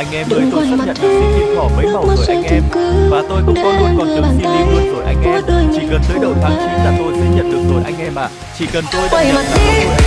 Anh em ơi tôi xác nhận là xin kim thỏ mấy màu rồi anh em. Và tôi cũng có luôn còn chấm xin ly luôn rồi anh em. Chỉ cần tới đầu tháng 9 là tôi sẽ nhận được rồi anh em à Chỉ cần tôi đã nhận là tôi